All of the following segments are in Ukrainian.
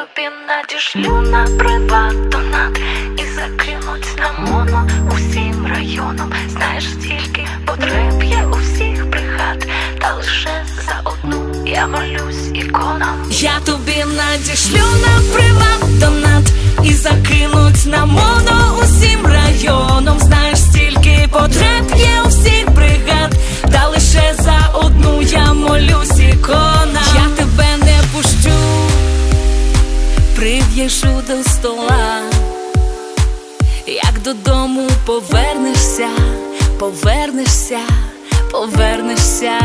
тобі надішлю на приват донат і закинуть на моно усім районом. Знаєш, стільки потреб є у всіх бригад, та лише за одну я молюсь іконам. Я тобі надішлю на приват донат і закинуть на моно усім до стола. Як додому повернешся, повернешся, повернешся,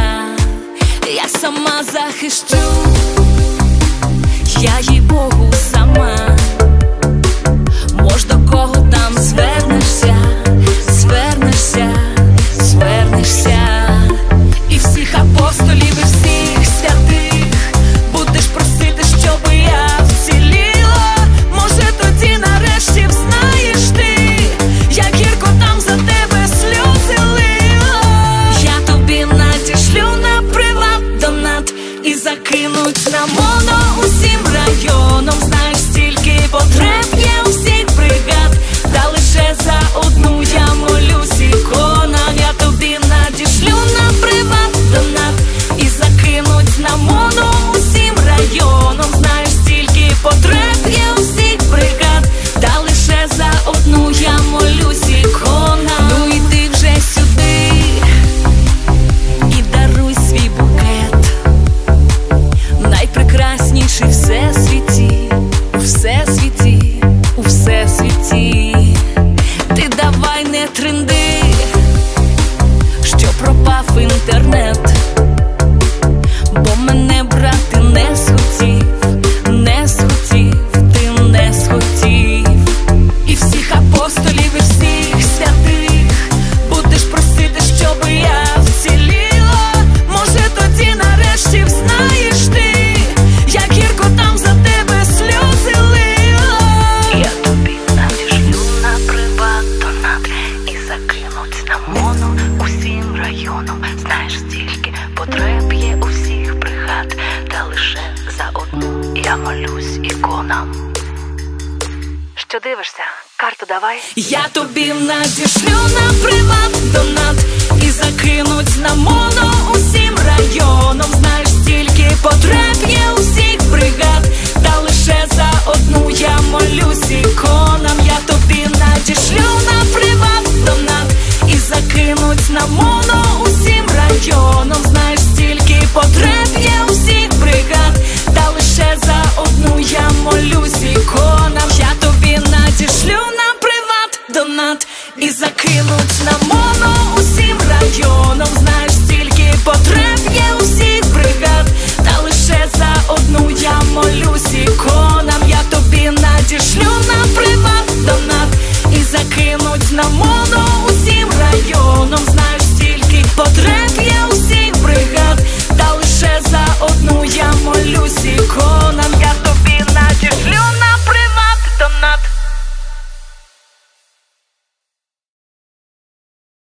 я сама захищу, я їй Богу сама, районом. Знаєш, стільки потреб є у всіх бригад, та лише за одну я молюсь іконам. Що дивишся? Карту давай. Я тобі надішлю на приват донат і закинуть на моно і закинуть на моно усім районом. Знаєш, стільки потреб є усіх бригад, та лише за одну я молюсь іконам. Я тобі надішлю на приват донат і закинуть на моно